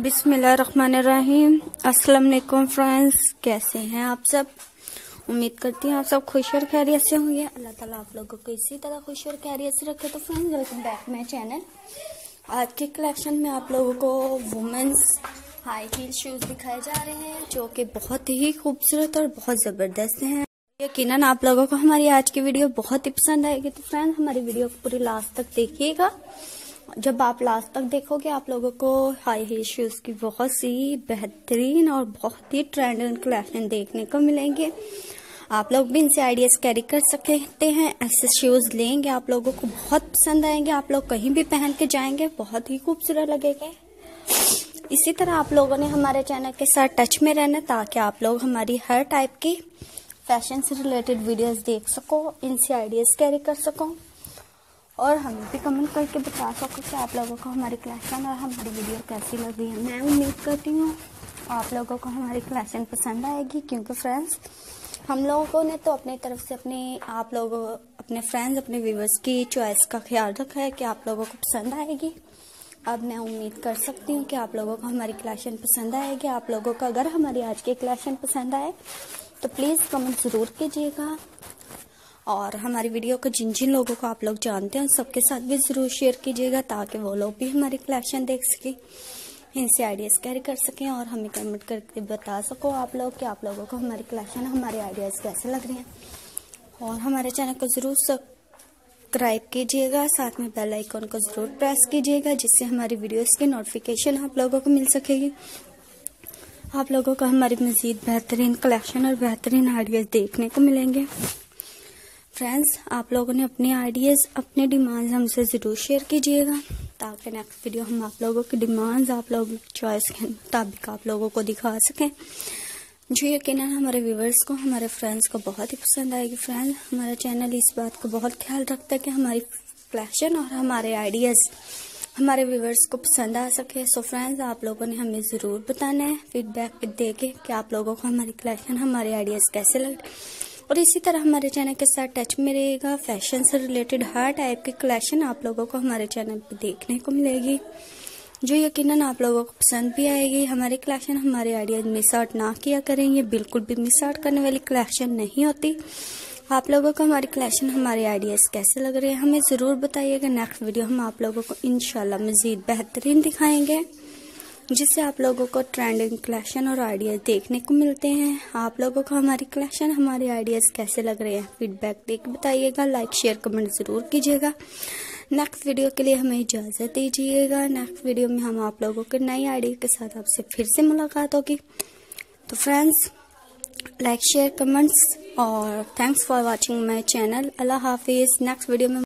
अस्सलाम वालेकुम फ्रेंड्स, कैसे हैं आप सब? उम्मीद करती हूँ आप सब खुश और खैरियत से होंगे। अल्लाह ताला आप लोगों को इसी तरह खुश और खैरियत से रखे। तो friends welcome back my channel आज के कलेक्शन में आप लोगों को वुमेंस हाई हील शूज़ दिखाए जा रहे हैं, जो कि बहुत ही खूबसूरत और बहुत ज़बरदस्त हैं। यकीनन आप लोगों को हमारी आज की वीडियो बहुत ही पसंद आएगी। तो फ्रेंड्स, हमारी वीडियो को पूरी लास्ट तक देखिएगा। जब आप लास्ट तक देखोगे, आप लोगों को हाई हील शूज़ की बहुत सी बेहतरीन और बहुत ही ट्रेंड कलेक्शन देखने को मिलेंगे। आप लोग भी इनसे आइडियाज़ कैरी कर सकते हैं, ऐसे शूज़ लेंगे, आप लोगों को बहुत पसंद आएँगे, आप लोग कहीं भी पहन के जाएँगे, बहुत ही खूबसूरत लगेंगे। इसी तरह आप लोगों ने हमारे चैनल के साथ टच में रहना ताकि आप लोग हमारी हर टाइप की फ़ैशन से रिलेटेड वीडियोस देख सको, इनसे आइडियाज़ कैरी कर सको। और हमें भी कमेंट करके बता सको कि आप लोगों को हमारी क्लासन और हमारी वीडियो कैसी लग है। मैं उम्मीद करती हूँ आप लोगों को हमारी क्लासन पसंद आएगी, क्योंकि फ्रेंड्स हम लोगों ने तो अपनी तरफ़ से अपने, आप लोगों, अपने फ्रेंड्स अपने व्यूवर्स की चॉइस का ख्याल रखा है कि आप लोगों को पसंद आएगी। अब मैं उम्मीद कर सकती हूँ कि आप लोगों को हमारी क्लासन पसंद आएगी। आप लोगों को अगर हमारी आज की क्लासन पसंद आए तो प्लीज़ कमेंट ज़रूर कीजिएगा। और हमारी वीडियो को जिन जिन लोगों को आप लोग जानते हैं सबके साथ भी ज़रूर शेयर कीजिएगा ताकि वो लोग भी हमारी कलेक्शन देख सकें, इनसे आइडियाज़ कैरी कर सकें और हमें कमेंट करके बता सको आप लोग कि आप लोगों को हमारी कलेक्शन हमारे आइडियाज़ कैसे लग रहे हैं। और हमारे चैनल को ज़रूर सब्सक्राइब कीजिएगा, साथ में बेल आइकन को ज़रूर प्रेस कीजिएगा, जिससे हमारी वीडियोस की नोटिफिकेशन आप लोगों को मिल सकेगी। आप लोगों को हमारी मज़ीद बेहतरीन कलेक्शन और बेहतरीन आइडियाज़ देखने को मिलेंगे। फ्रेंड्स आप लोगों ने अपने आइडियाज़ अपने डिमांड्स हमसे ज़रूर शेयर कीजिएगा, ताकि नेक्स्ट वीडियो हम आप लोगों की डिमांड्स आप लोगों की चॉइस के मुताबिक आप लोगों को दिखा सकें। जो यकीन हमारे व्यूवर्स को, हमारे फ्रेंड्स को बहुत ही पसंद आएगी। फ्रेंड्स हमारा चैनल इस बात का बहुत ख्याल रखता है कि हमारी फ़ैशन और हमारे आइडियाज़ हमारे व्यूवर्स को पसंद आ सके। सो फ्रेंड्स आप लोगों ने हमें ज़रूर बताना है फीडबैक दे के कि आप लोगों को हमारी कलेक्शन हमारे आइडियाज़ कैसे लग और इसी तरह हमारे चैनल के साथ टच में रहेगा फ़ैशन से रिलेटेड हर टाइप की कलेक्शन आप लोगों को हमारे चैनल पर देखने को मिलेगी। जो यकीनन आप लोगों को पसंद भी आएगी, हमारी कलेक्शन हमारे आइडियाज़ मिस आउट ना किया करेंगे, बिल्कुल भी मिस आउट करने वाली कलेक्शन नहीं होती। आप लोगों को हमारी कलेक्शन हमारे आइडियाज़ कैसे लग रहे हैं, हमें ज़रूर बताइएगा। नेक्स्ट वीडियो हम आप लोगों को इनशाला मज़ीद बेहतरीन दिखाएँगे। जिससे आप लोगों को ट्रेंडिंग कलेक्शन और आइडियाज़ देखने को मिलते हैं। आप लोगों को हमारी कलेक्शन हमारे आइडियाज़ कैसे लग रहे हैं? फीडबैक देख बताइएगा लाइक शेयर कमेंट ज़रूर कीजिएगा। नेक्स्ट वीडियो के लिए हमें इजाज़त दीजिएगा। नेक्स्ट वीडियो में हम आप लोगों के नए आइडिया के साथ आपसे फिर से मुलाकात होगी। तो फ्रेंड्स लाइक शेयर कमेंट्स और thanks for watching my channel अल्लाह हाफिज़। नेक्स्ट वीडियो में